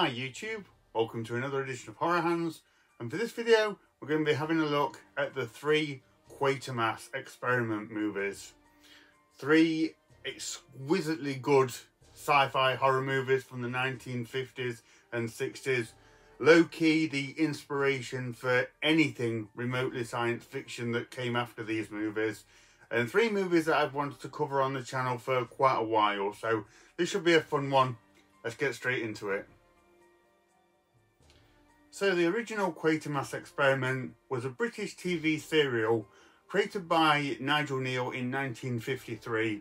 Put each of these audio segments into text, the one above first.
Hi YouTube, welcome to another edition of Horror Hands and for this video we're going to be having a look at the three Quatermass experiment movies. Three exquisitely good sci-fi horror movies from the 1950s and 60s. Low-key the inspiration for anything remotely science fiction that came after these movies and three movies that I've wanted to cover on the channel for quite a while so this should be a fun one. Let's get straight into it. So the original Quatermass experiment was a British TV serial created by Nigel Kneale in 1953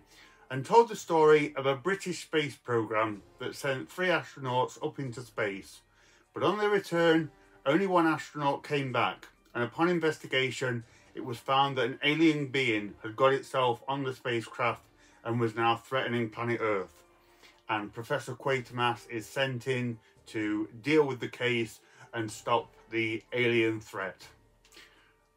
and told the story of a British space program that sent three astronauts up into space. But on their return, only one astronaut came back and upon investigation it was found that an alien being had got itself on the spacecraft and was now threatening planet Earth. And Professor Quatermass is sent in to deal with the case and stop the alien threat.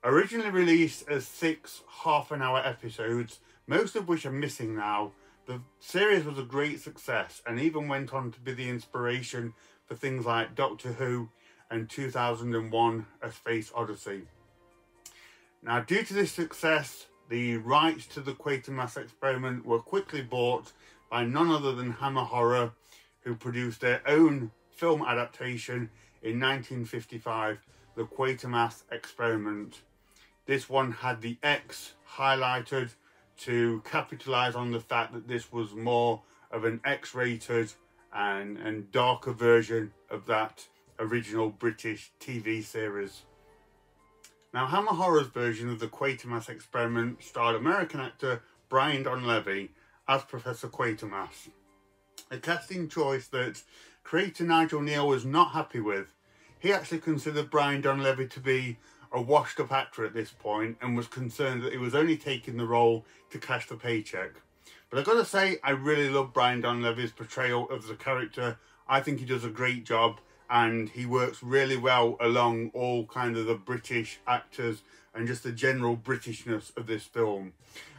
Originally released as six half an hour episodes, most of which are missing now, the series was a great success and even went on to be the inspiration for things like Doctor Who and 2001 A Space Odyssey. Now, due to this success, the rights to the Quatermass experiment were quickly bought by none other than Hammer Horror, who produced their own film adaptation in 1955, The Quatermass Experiment. This one had the X highlighted to capitalise on the fact that this was more of an X-rated and, and darker version of that original British TV series. Now, Hammer Horror's version of the Quatermass experiment starred American actor Brian Donlevy as Professor Quatermass. A casting choice that creator Nigel Kneale was not happy with. He actually considered Brian Donlevy to be a washed up actor at this point and was concerned that he was only taking the role to cash the paycheck. But I've got to say, I really love Brian Donlevy's portrayal of the character. I think he does a great job and he works really well along all kind of the British actors and just the general Britishness of this film.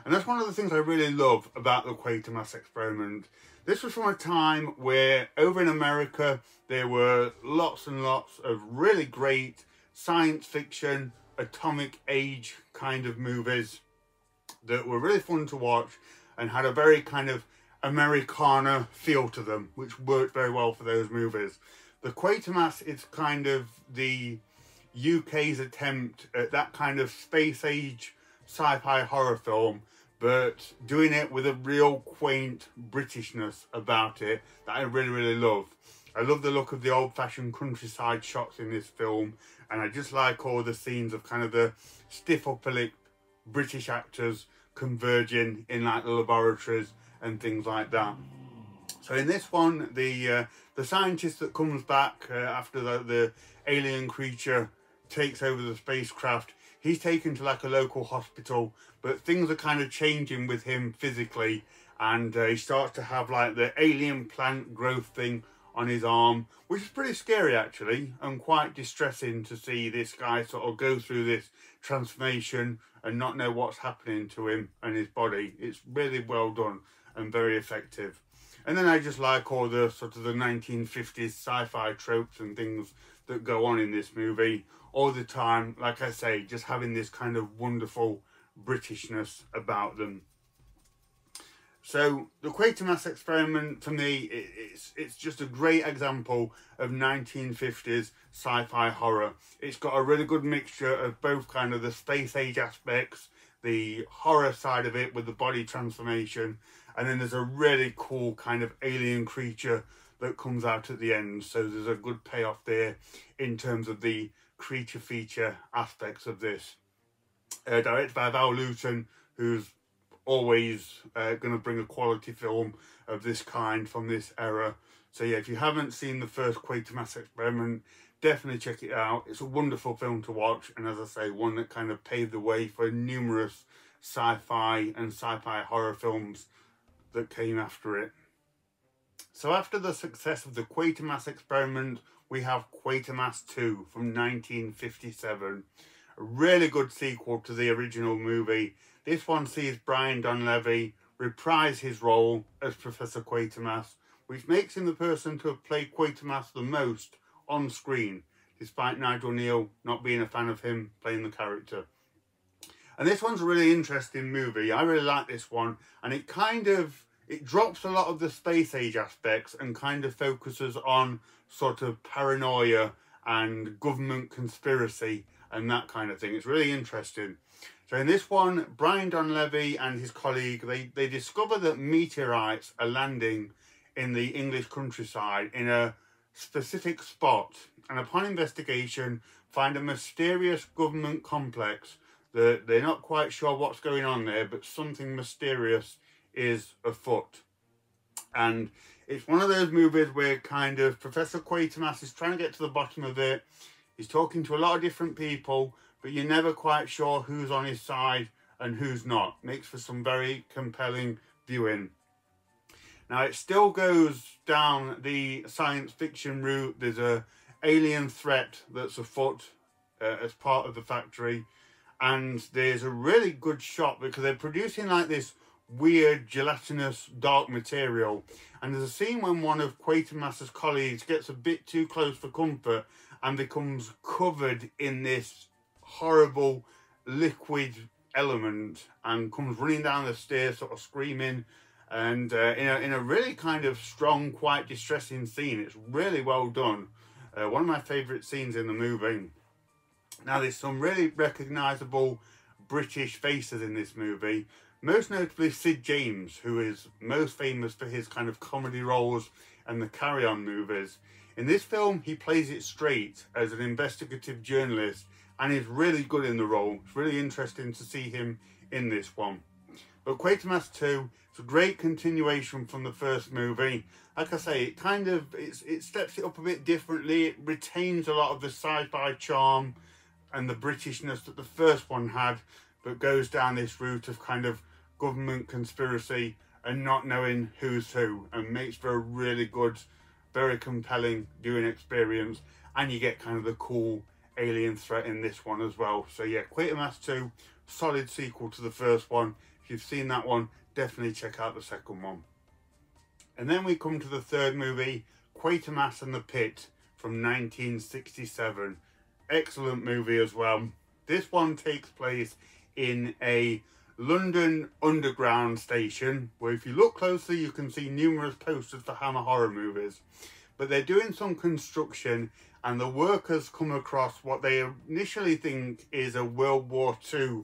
And that's one of the things I really love about the Quatermass experiment. This was from a time where over in America there were lots and lots of really great science fiction, atomic age kind of movies that were really fun to watch and had a very kind of Americana feel to them, which worked very well for those movies. The Quatermass is kind of the UK's attempt at that kind of space age sci-fi horror film, but doing it with a real quaint Britishness about it that I really, really love. I love the look of the old-fashioned countryside shots in this film, and I just like all the scenes of kind of the stiff upper lip British actors converging in like the laboratories and things like that. So in this one, the uh, the scientist that comes back uh, after the, the alien creature takes over the spacecraft, he's taken to like a local hospital, but things are kind of changing with him physically, and uh, he starts to have like the alien plant growth thing on his arm, which is pretty scary actually, and quite distressing to see this guy sort of go through this transformation and not know what's happening to him and his body. It's really well done and very effective. And then I just like all the sort of the 1950s sci-fi tropes and things that go on in this movie all the time. Like I say, just having this kind of wonderful Britishness about them. So the Quatermass experiment for me, it's it's just a great example of 1950s sci-fi horror. It's got a really good mixture of both kind of the space age aspects, the horror side of it with the body transformation, and then there's a really cool kind of alien creature that comes out at the end. So there's a good payoff there in terms of the creature feature aspects of this. Uh, directed by Val Lewton, who's always uh, going to bring a quality film of this kind from this era. So yeah, if you haven't seen the first Quatermass Experiment, definitely check it out. It's a wonderful film to watch, and as I say, one that kind of paved the way for numerous sci-fi and sci-fi horror films that came after it. So after the success of the Quatermass experiment, we have Quatermass 2 from 1957. A really good sequel to the original movie. This one sees Brian Donlevy reprise his role as Professor Quatermass which makes him the person to have played Quatermass the most on screen, despite Nigel Kneale not being a fan of him playing the character. And this one's a really interesting movie. I really like this one, and it kind of it drops a lot of the space age aspects and kind of focuses on sort of paranoia and government conspiracy and that kind of thing. It's really interesting. So in this one, Brian Donlevy and his colleague, they, they discover that meteorites are landing in the English countryside in a specific spot. And upon investigation, find a mysterious government complex that they're not quite sure what's going on there, but something mysterious is afoot. And it's one of those movies where kind of Professor Quatermass is trying to get to the bottom of it. He's talking to a lot of different people, but you're never quite sure who's on his side and who's not. Makes for some very compelling viewing. Now it still goes down the science fiction route. There's a alien threat that's afoot uh, as part of the factory. And there's a really good shot because they're producing like this weird gelatinous dark material. And there's a scene when one of Quatermass's colleagues gets a bit too close for comfort and becomes covered in this horrible liquid element and comes running down the stairs sort of screaming. And uh, in, a, in a really kind of strong quite distressing scene. It's really well done. Uh, one of my favorite scenes in the movie. Now there's some really recognizable british faces in this movie most notably sid james who is most famous for his kind of comedy roles and the carry on movies in this film he plays it straight as an investigative journalist and is really good in the role. It's really interesting to see him in this one. But Quatermass 2 is a great continuation from the first movie. Like I say, it kind of it's, it steps it up a bit differently. It retains a lot of the sci-fi charm and the Britishness that the first one had, but goes down this route of kind of government conspiracy and not knowing who's who, and makes for a really good, very compelling viewing experience. And you get kind of the cool alien threat in this one as well. So yeah, Quatermass 2, solid sequel to the first one. If you've seen that one, definitely check out the second one. And then we come to the third movie, Quatermass and the Pit from 1967. Excellent movie as well. This one takes place in a London Underground station where if you look closely you can see numerous posters for Hammer horror movies. But they're doing some construction and the workers come across what they initially think is a World War II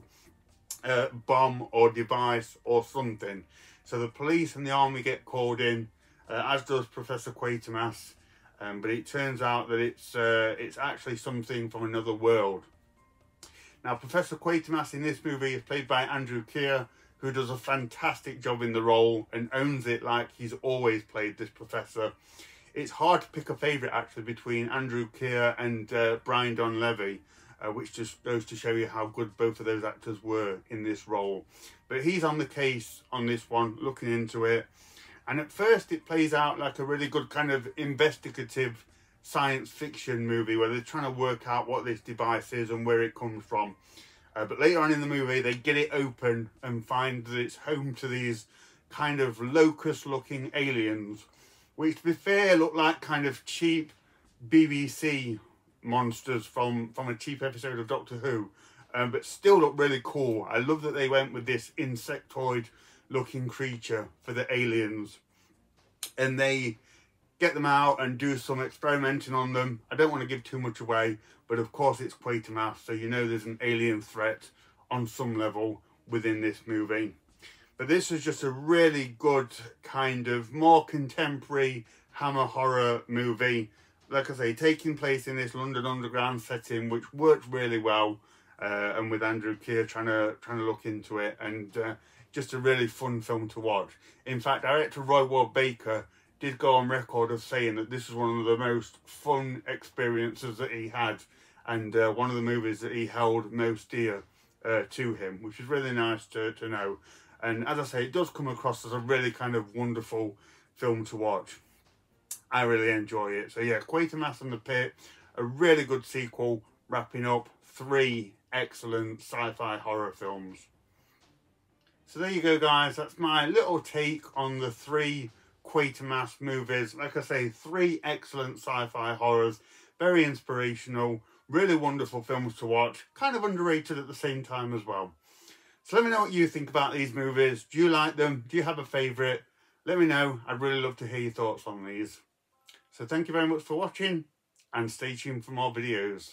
uh, bomb or device or something. So the police and the army get called in, uh, as does Professor Quatermass. Um, but it turns out that it's uh, it's actually something from another world. Now, Professor Quatermass in this movie is played by Andrew Keir, who does a fantastic job in the role and owns it like he's always played this professor it's hard to pick a favourite actually between Andrew Keir and uh, Brian Donlevy, uh, which just goes to show you how good both of those actors were in this role. But he's on the case on this one, looking into it. And at first it plays out like a really good kind of investigative science fiction movie where they're trying to work out what this device is and where it comes from. Uh, but later on in the movie, they get it open and find that it's home to these kind of locust looking aliens which to be fair look like kind of cheap BBC monsters from, from a cheap episode of Doctor Who, um, but still look really cool. I love that they went with this insectoid looking creature for the aliens. And they get them out and do some experimenting on them. I don't want to give too much away, but of course it's Quatermass, so you know there's an alien threat on some level within this movie. But this is just a really good kind of more contemporary Hammer horror movie. Like I say, taking place in this London Underground setting, which worked really well. Uh, and with Andrew Keir trying to trying to look into it, and uh, just a really fun film to watch. In fact, director Roy Ward Baker did go on record of saying that this was one of the most fun experiences that he had, and uh, one of the movies that he held most dear uh, to him, which is really nice to, to know. And as I say, it does come across as a really kind of wonderful film to watch. I really enjoy it. So yeah, Quatermass and the Pit, a really good sequel, wrapping up three excellent sci-fi horror films. So there you go guys, that's my little take on the three Quatermass movies. Like I say, three excellent sci-fi horrors, very inspirational, really wonderful films to watch, kind of underrated at the same time as well. So let me know what you think about these movies. Do you like them? Do you have a favourite? Let me know. I'd really love to hear your thoughts on these. So thank you very much for watching and stay tuned for more videos.